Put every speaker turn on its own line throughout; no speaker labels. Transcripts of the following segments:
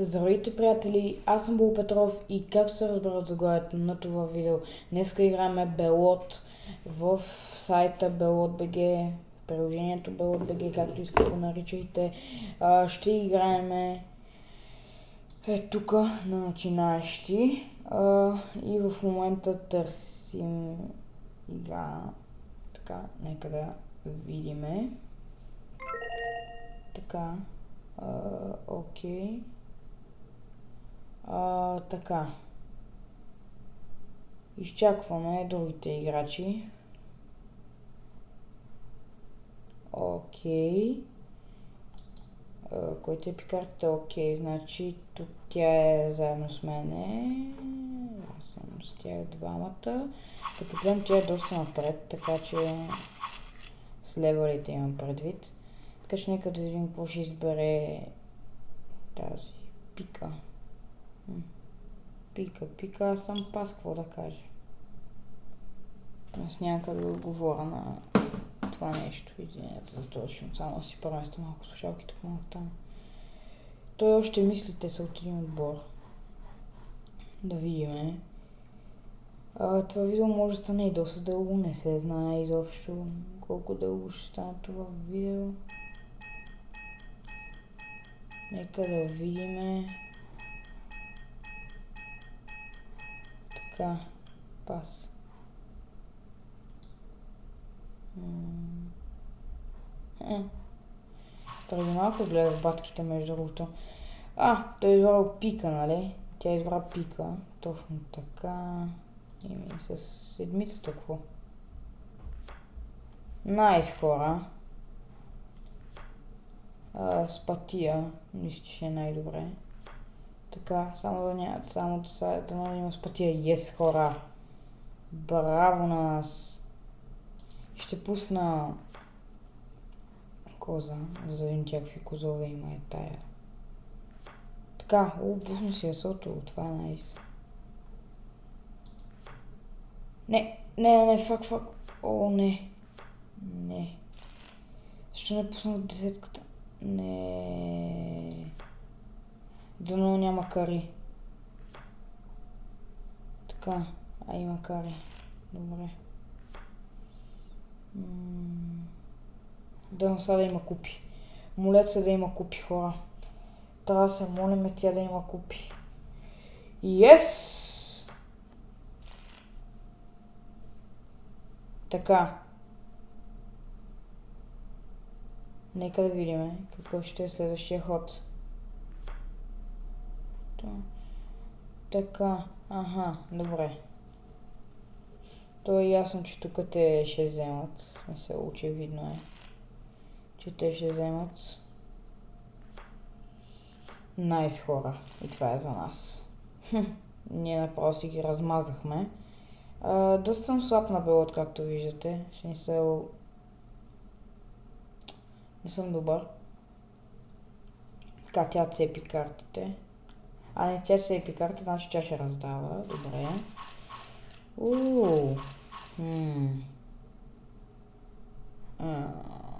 Здравейте, приятели! Аз съм Бол Петров и както се разбира от заглавието на това видео, днеска играем Белот в сайта Belot.bg, приложението Belot.bg, както искате го наричайте. Ще играем е тук на начинаещи и в момента търсим игра. Така, нека да видиме. Така, окей. А, така. Изчакваме другите играчи. Окей. Който е пикартата? Окей, значи тук тя е заедно с мене. Аз съм с тях двамата. Като гледам, тя е доста напред, така че с левелите имам предвид. Така че нека да видим какво ще избере тази пика. Пика, пика, аз съм пас, какво да кажа. Аз как да отговоря на това нещо. Извинете за това, ще само си преместя малко слушалките по там. Той още мисли, те са от един отбор. Да видим. А, това видео може да стане и доста дълго, не се знае изобщо колко дълго ще стане това видео. Нека да видиме. Така, пас. Преди малко гледах батките между другото. А, той е избрал пика, нали? Тя е избра пика. Точно така. Ими с седмицата какво? Найс хора. А, с. Мисля, че е най-добре. Така, само да няма, само да, са, да, има спътия. Ес, хора! Браво на нас! Ще пусна коза, за да видим какви козове има е тая. Така, о, пусна си есото, това е найс. Не, не, не, фак, фак. О, не. Не. Защо не пусна десетката? Не. Дано няма кари. Така, а има кари. Добре. Дано сега да има купи. Молят се да има купи хора. Трябва да се молиме тя да има купи. Yes! Така. Нека да видим какъв ще е следващия ход. Така, ага, добре. То е ясно, че тук те ще вземат. Смисъл, очевидно е. Че те ще вземат. Найс хора. И това е за нас. Ние направо си ги размазахме. А, доста съм слаб на белот, както виждате. Смисъл... Не съм добър. Така, тя цепи картите. А не, тя се епи карта, значи тя ще раздава. Добре. Ууу.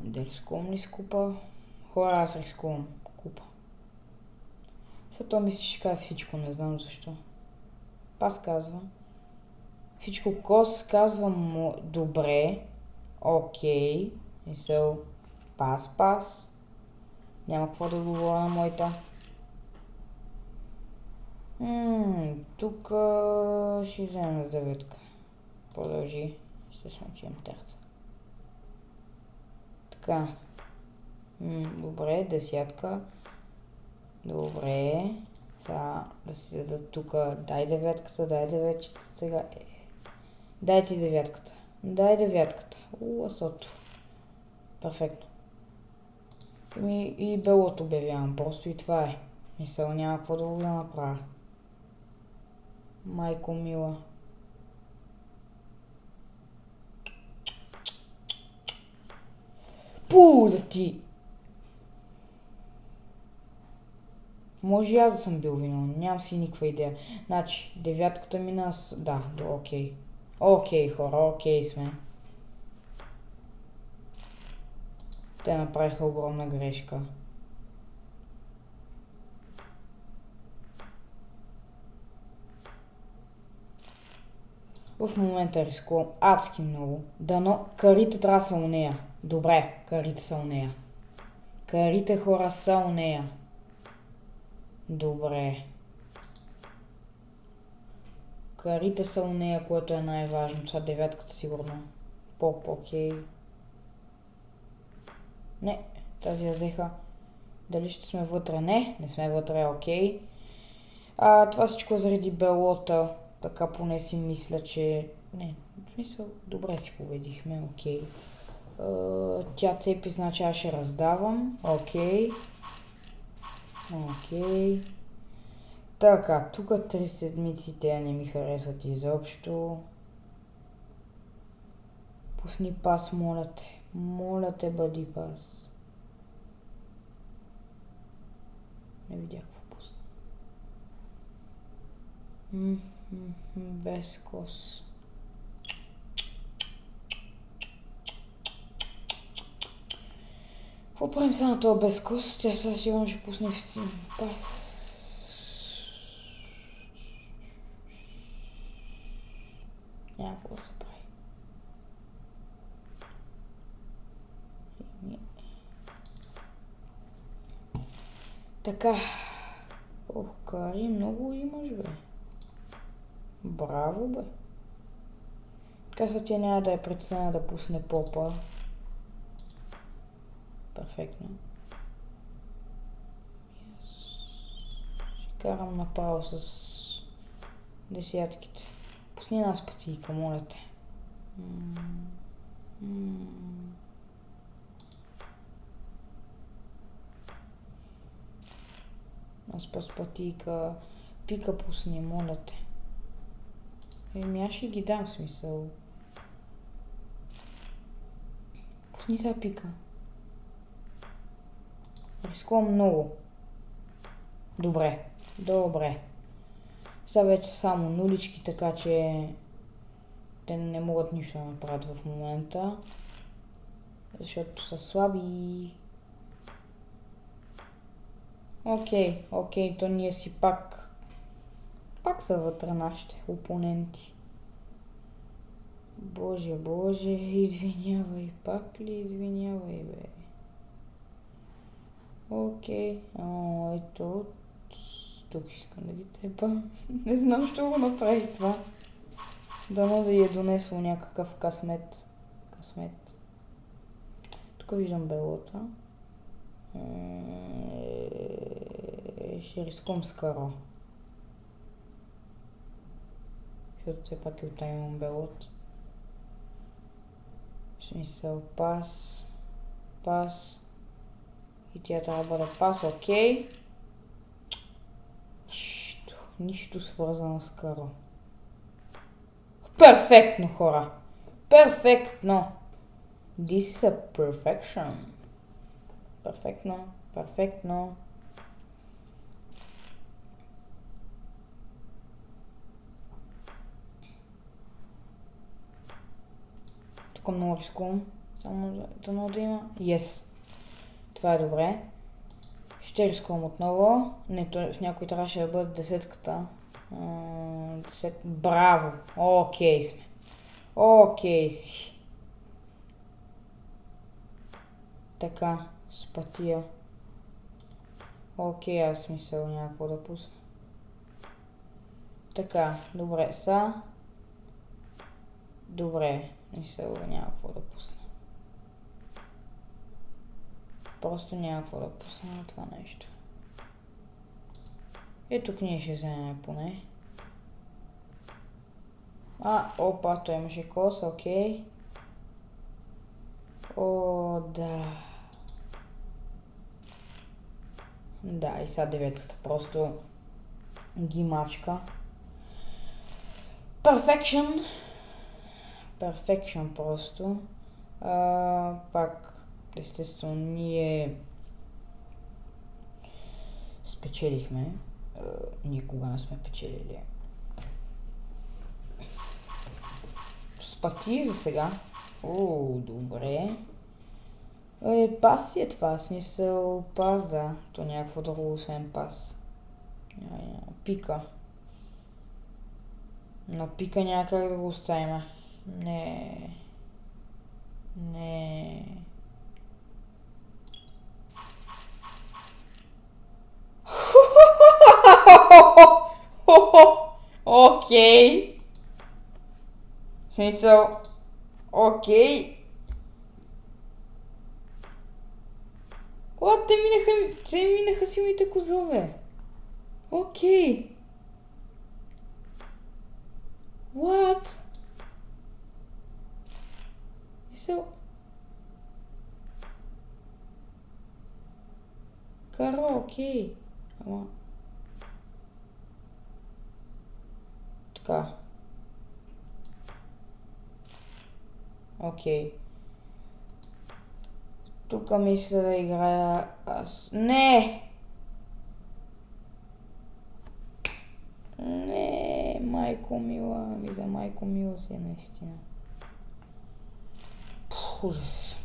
Да рискувам ли с купа? Хора, аз рискувам купа. След това мисля, че кажа всичко, не знам защо. Пас казва. Всичко кос казвам добре. Окей. Мисъл. Пас, пас. Няма какво да говоря на моята. Тук ще вземем деветка. Продължи. Че имам терца. Така. М, добре, десятка. Добре. Сега да си дадат тук. Дай деветката, дай деветчета сега. Е. Дай ти деветката. Дай деветката. У. Перфектно. И, и белото обявявам. Просто и това е. Мисъл няма какво да го направя. Майко мила. Пу, да ти! Може и аз да съм бил виновен, нямам си никаква идея. Значи, девятката мина с... Да, до окей. Окей, хора, окей сме. Те направиха огромна грешка. В момента рискувам адски много. Дано карите трябва са у нея. Добре, карите са у нея. Карите хора са у нея. Добре. Карите са у нея, което е най-важно. Това девятката сигурно. Поп, окей. Не, тази я взеха. Дали ще сме вътре? Не, не сме вътре, окей. А, това всичко заради белота. Така поне си мисля, че... Не, в смисъл, добре си победихме, окей. А, тя цепи, значи аз ще раздавам. Окей. Окей. Така, тук три седмици те не ми харесват изобщо. Пусни пас, моля те. Моля те, бъди пас. Не видях какво пусна. Кос. Какво правим сега на това без кос? Тя сега сигурно ще пусне пас. Няма какво да се прави. Така. Ох, Кари, много имаш, бе. Браво, бе. Казва, че няма да е прецена да пусне попа. Перфектно. Ще карам направо с десятките. Пусни една спатийка, моля те. Аз спатийка. Пика пусни, моля те. Еми аз ще ги дам смисъл. Пусни сега пика. Рискувам много. Добре. Добре. Сега вече само нулички, така че те не могат нищо да направят в момента. Защото са слаби. Окей, окей, то ние си пак... Пак са вътре нашите опоненти. Боже, боже, извинявай, пак ли извинявай, бе? Окей, о, ето, тук искам да ги цепа. Не знам, ще го направи това. Дано да й е донесло някакъв късмет. Късмет. Тук виждам белота. Е, ще рискувам с каро. Защото все пак и оттам имам белот. Смисъл пас. Пас. И тя трябва да пас, окей. Okay. Нищо свързано с Каро. Перфектно, хора! Перфектно! This is a perfection. Перфектно, перфектно. Тук много рискувам. Само да, да има. Yes. Това е добре. Ще рискувам отново. Не, в някой трябваше да бъде десетката. Десет... Браво! Окей сме. Окей си. Така, спатия. Окей, аз мисля някакво да пусна. Така, добре, са. Добре, мисля някакво да пусна. Просто няма какво да пусна на това нещо. И тук ние ще вземем поне. А, опа, той имаше кос, окей. О, да. Да, и сега деветката. Просто ги мачка. Perfection. Perfection просто. А, пак естествено ние спечелихме. Никога не сме печелили. Спати за сега. О, добре. Е, пас е това, смисъл пас, да. То някакво друго, освен пас. Пика. На пика някак да го оставим. Не. Не. Окей. В смисъл. Окей. О, те минаха, те минаха силните козове. Окей. What? Мисъл... Каро, окей. Ама... Така. Окей. Тук мисля да играя аз. Не! Не, майко мила. Ми за майко мила си е наистина. Ужас.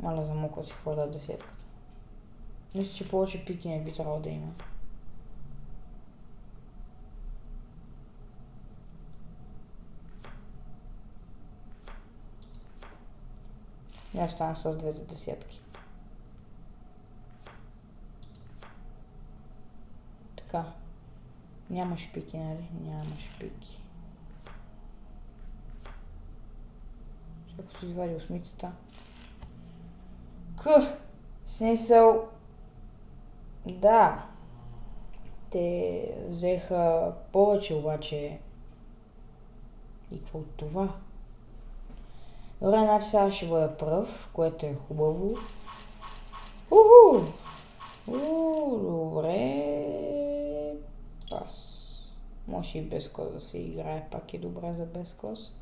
Маля за мука си хвърля десетката. Мисля, че повече пики не би трябвало да има. Я стана с двете десетки. Така. Нямаш пики, нали? Нямаш пики. Ако си извади осмицата. К. Смисъл. Да. Те взеха повече, обаче. И какво от това? Добре, значи сега ще бъда пръв, което е хубаво. Уху! Уу, добре. Пас. Може и без кос да се играе, пак е добре за без кос.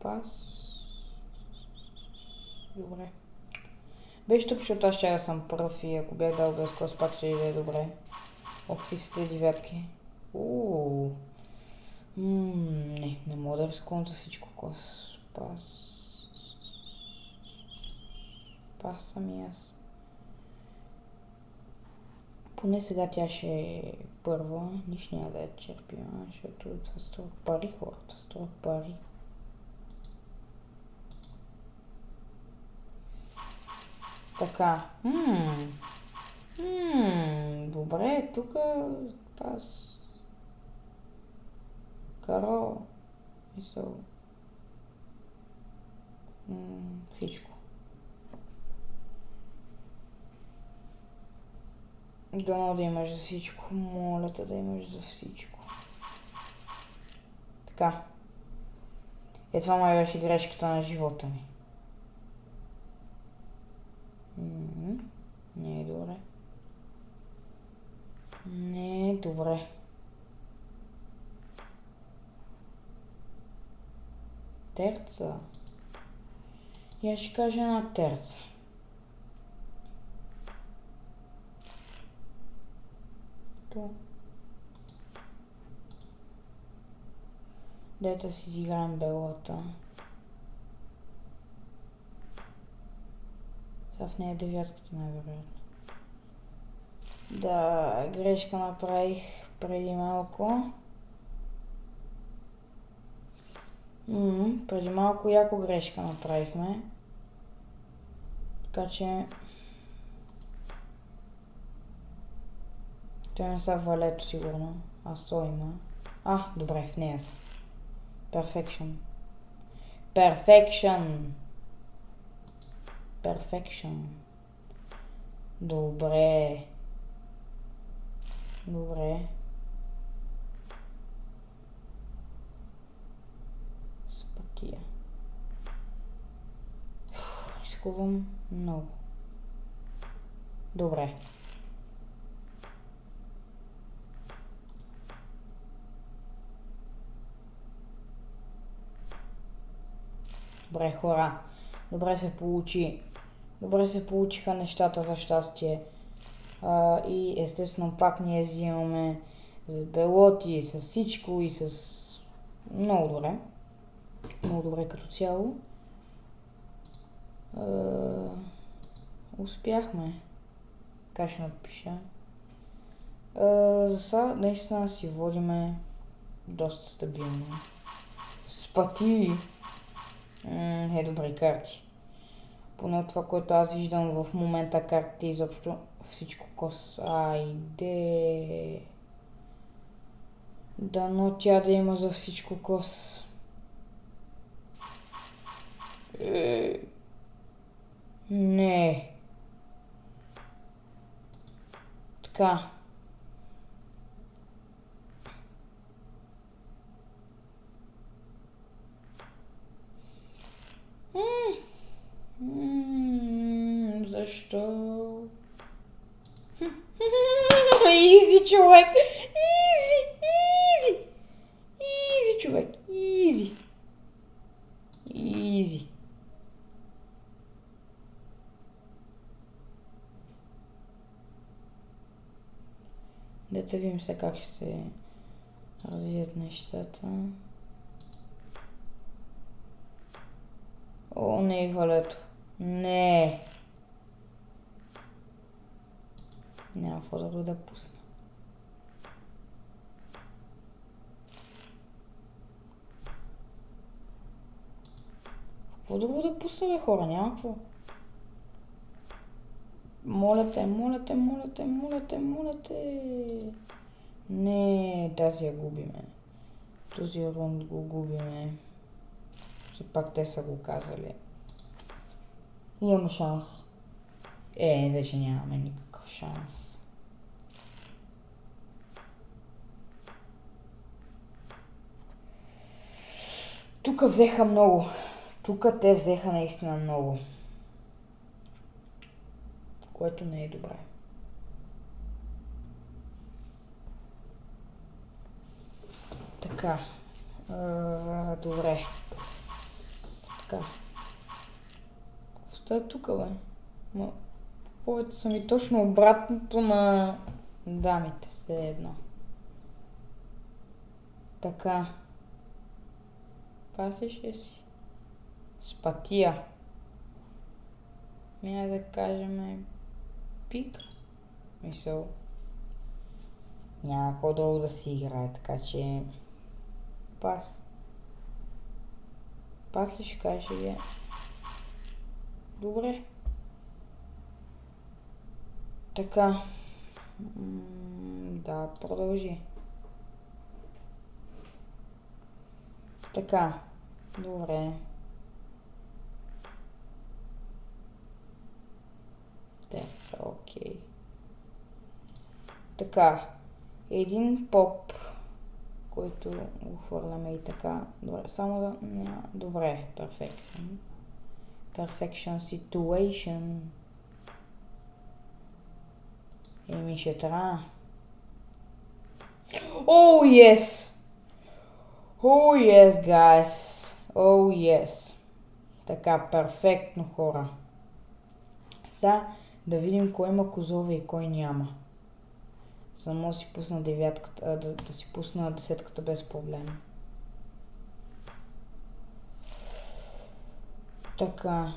Пас. Добре. Беше тук, защото аз ще да съм пръв и ако бях дал без кос, пак ще да е добре. О, какви са тези девятки? Ууу. Не, не мога да рискувам за всичко кос. Пас. Пас съм и аз. Поне сега тя ще е първа. Нищо няма да я черпим, защото това струва пари хората. Струва пари. Така. Ммм. Ммм. Добре, тук пас. Каро. Мисъл. Ммм, всичко. Дано да имаш за всичко. Моля те да имаш за всичко. Така. Е, това май беше грешката на живота ми. Не е добре. Не е добре. Терца. Я ще кажа една терца. То. Дета си изиграем белота. Сега в нея е девятката най-вероятно. Да, грешка направих преди малко. М преди малко яко грешка направихме. Така че... Той не са валето сигурно. А сто има. А, добре, в нея са. Perfection. Perfection. Perfection. Добре. Добре. Спатия. Рискувам много. Добре. Добре, хора. Добре се получи. Добре се получиха нещата за щастие. А, и естествено пак ние взимаме за белоти, с всичко и с... Много добре. Много добре като цяло. А, успяхме. Така ще напиша. За сега наистина си водиме доста стабилно. Спати! Е, добри карти. Поне това, което аз виждам в момента картите изобщо всичко кос. Айде. Дано тя да има за всичко кос. Е... Не. Така. Защо? Изи, човек! Изи! Изи! Изи, човек! Изи! Изи! Дете видим се как ще се развият нещата. О, не, Валето. Не. Няма го да пусна. Какво друго да пусна, бе, хора? Няма какво. Моля те, моля те, моля те, моля те, моля те. Не, тази я губиме. Този рунд го губиме. Все пак те са го казали. Имаме шанс. Е, вече нямаме никакъв шанс. Тук взеха много. Тук те взеха наистина много. Което не е добре. Така. А, добре. Така. Какво е тук, бе? Ма, повече са ми точно обратното на дамите, все едно. Така. Пасиш ли си? Спатия. Мия да кажем пик. Мисъл. Няма какво друго да си играе, така че... Пас. Пас ли ще кажеш ли? Добре. Така. да, продължи. Така. Добре. That's okay. Така. Един поп, който го хвърляме и така. Добре, само да... Добре, перфектно. Perfection situation. Еми ще трябва. Oh yes! Oh yes, guys! Oh yes! Така, перфектно хора. Сега да видим кой има козове и кой няма. Да си пусна девятката, да, да си пусна десетката без проблем. Така.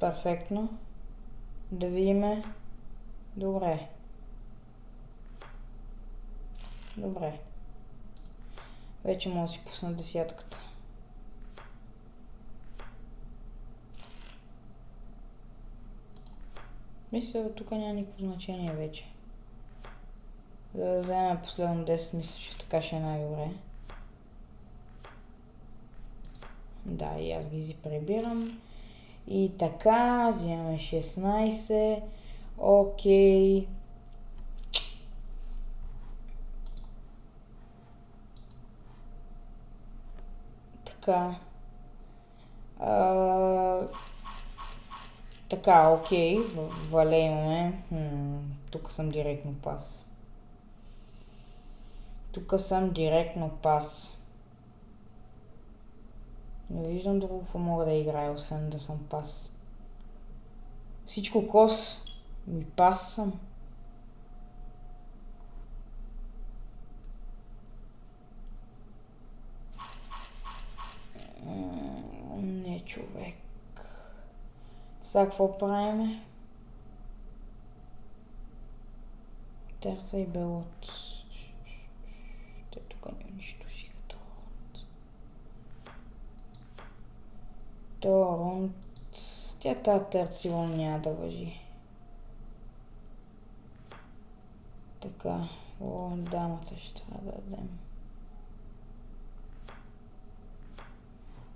Перфектно. Да видиме. Добре. Добре. Вече мога да си пусна десятката. Мисля, тук няма никакво значение вече. За да вземем последно 10, мисля, че така ще е най-добре. Да, и аз ги прибирам. И така, взимаме 16. Окей. Така. А, така, окей. Вале имаме. тук съм директно пас. Тук съм директно пас. Не виждам друго какво мога да играя, освен да съм пас. Всичко кос. Ми пас съм. Не, човек. Сега какво правиме? Терца и Белот. Те тук не унищожиха Торонт. Торонт. Тя тази сигурно няма да въжи. Така. О, дамата ще трябва да дадем.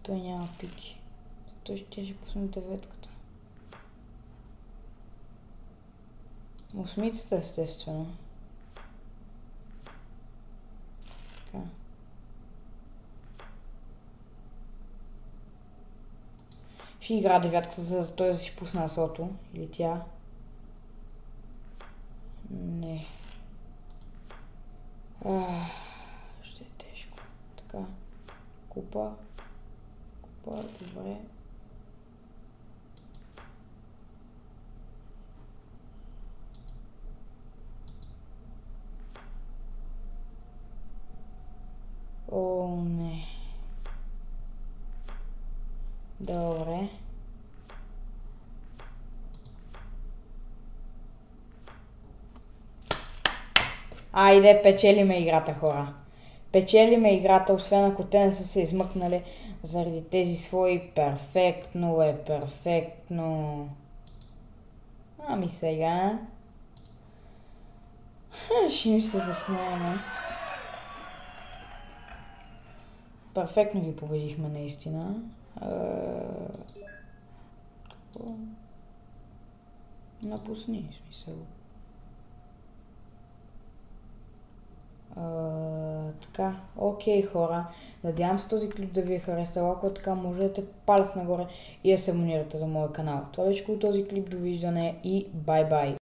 Той няма пики. Той ще, ще пусне деветката. Осмицата естествено. Така. Ще игра девятката, за той да си пусна сото. Или тя. Не. Ах, ще е тежко. Така. Купа. Купа, добре. О, не. Добре. Айде, печелиме играта, хора. Печелиме играта, освен ако те не са се измъкнали заради тези свои перфектно е, перфектно. Ами сега. Ще им се засмеяме. Перфектно ги победихме наистина. Напусни, смисъл. Така, окей хора. Надявам се този клип да ви е харесал. Ако е така, можете палец нагоре и да се абонирате за моя канал. Това беше този клип. Довиждане и бай-бай.